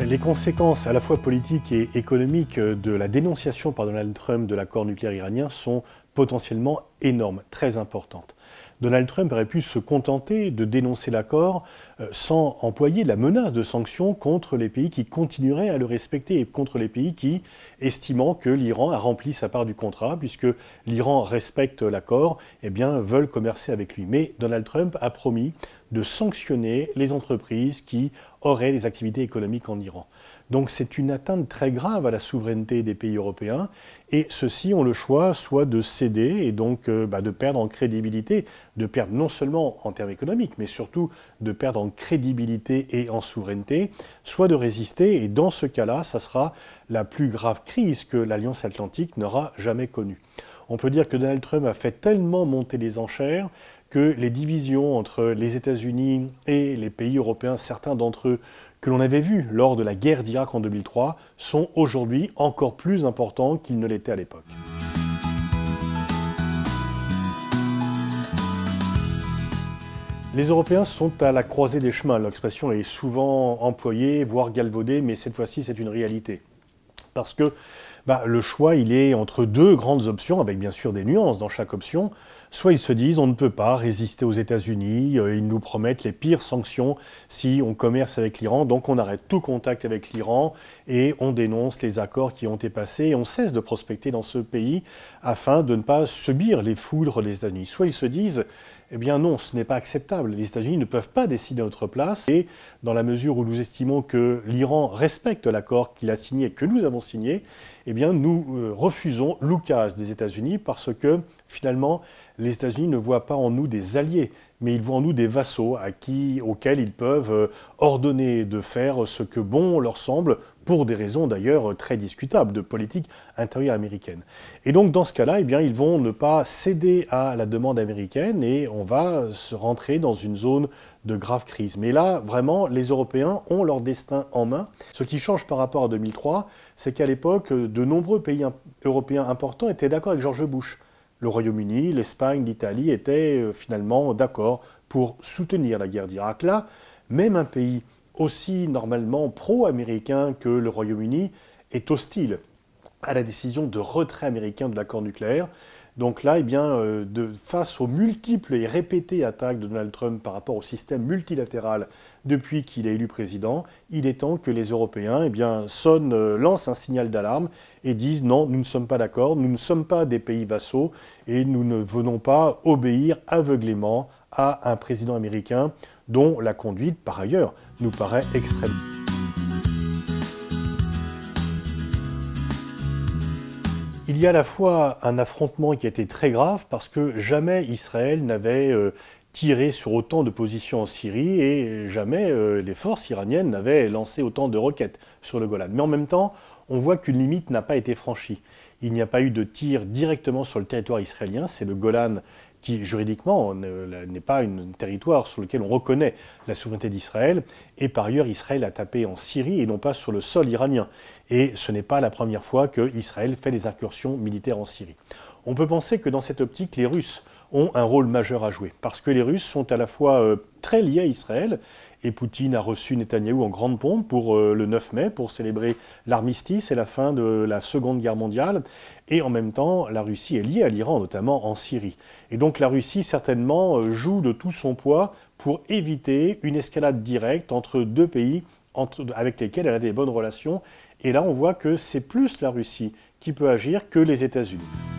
Les conséquences à la fois politiques et économiques de la dénonciation par Donald Trump de l'accord nucléaire iranien sont potentiellement énormes, très importantes. Donald Trump aurait pu se contenter de dénoncer l'accord euh, sans employer la menace de sanctions contre les pays qui continueraient à le respecter et contre les pays qui, estimant que l'Iran a rempli sa part du contrat, puisque l'Iran respecte l'accord, eh bien, veulent commercer avec lui. Mais Donald Trump a promis de sanctionner les entreprises qui auraient des activités économiques en Iran. Donc c'est une atteinte très grave à la souveraineté des pays européens et ceux-ci ont le choix soit de céder et donc euh, bah, de perdre en crédibilité, de perdre non seulement en termes économiques mais surtout de perdre en crédibilité et en souveraineté, soit de résister et dans ce cas-là, ça sera la plus grave crise que l'Alliance atlantique n'aura jamais connue. On peut dire que Donald Trump a fait tellement monter les enchères que les divisions entre les États-Unis et les pays européens, certains d'entre eux que l'on avait vus lors de la guerre d'Irak en 2003, sont aujourd'hui encore plus importants qu'ils ne l'étaient à l'époque. Les Européens sont à la croisée des chemins. L'expression est souvent employée, voire galvaudée, mais cette fois-ci c'est une réalité. Parce que bah, le choix, il est entre deux grandes options, avec bien sûr des nuances dans chaque option. Soit ils se disent on ne peut pas résister aux États-Unis, euh, ils nous promettent les pires sanctions si on commerce avec l'Iran, donc on arrête tout contact avec l'Iran et on dénonce les accords qui ont été passés et on cesse de prospecter dans ce pays afin de ne pas subir les foudres des États-Unis. Soit ils se disent eh bien non, ce n'est pas acceptable. Les États-Unis ne peuvent pas décider à notre place. Et dans la mesure où nous estimons que l'Iran respecte l'accord qu'il a signé et que nous avons signé, bien nous euh, refusons l'oukase des États-Unis parce que finalement, les États-Unis ne voient pas en nous des alliés, mais ils voient en nous des vassaux à qui, auxquels ils peuvent euh, ordonner de faire ce que bon leur semble, pour des raisons d'ailleurs très discutables de politique intérieure américaine. Et donc dans ce cas-là, eh ils vont ne pas céder à la demande américaine et on va se rentrer dans une zone de grave crise. Mais là, vraiment, les Européens ont leur destin en main. Ce qui change par rapport à 2003, c'est qu'à l'époque, de nombreux pays européens importants étaient d'accord avec George Bush. Le Royaume-Uni, l'Espagne, l'Italie étaient euh, finalement d'accord pour soutenir la guerre d'Irak. Là, même un pays aussi normalement pro-américain que le Royaume-Uni est hostile à la décision de retrait américain de l'accord nucléaire. Donc là, eh euh, face aux multiples et répétées attaques de Donald Trump par rapport au système multilatéral depuis qu'il est élu président, il est temps que les Européens eh sonnent, euh, lancent un signal d'alarme et disent non, nous ne sommes pas d'accord, nous ne sommes pas des pays vassaux et nous ne venons pas obéir aveuglément à un président américain dont la conduite, par ailleurs, nous paraît extrême. Il y a à la fois un affrontement qui a été très grave parce que jamais Israël n'avait euh, tiré sur autant de positions en Syrie et jamais euh, les forces iraniennes n'avaient lancé autant de roquettes sur le Golan. Mais en même temps, on voit qu'une limite n'a pas été franchie. Il n'y a pas eu de tir directement sur le territoire israélien, c'est le Golan qui juridiquement n'est pas un territoire sur lequel on reconnaît la souveraineté d'Israël, et par ailleurs Israël a tapé en Syrie et non pas sur le sol iranien. Et ce n'est pas la première fois que Israël fait des incursions militaires en Syrie. On peut penser que dans cette optique, les Russes ont un rôle majeur à jouer, parce que les Russes sont à la fois euh, très liés à Israël, et Poutine a reçu Netanyahou en grande pompe pour euh, le 9 mai, pour célébrer l'armistice et la fin de la Seconde Guerre mondiale, et en même temps, la Russie est liée à l'Iran, notamment en Syrie. Et donc la Russie, certainement, euh, joue de tout son poids pour éviter une escalade directe entre deux pays avec lesquels elle a des bonnes relations. Et là, on voit que c'est plus la Russie qui peut agir que les États-Unis.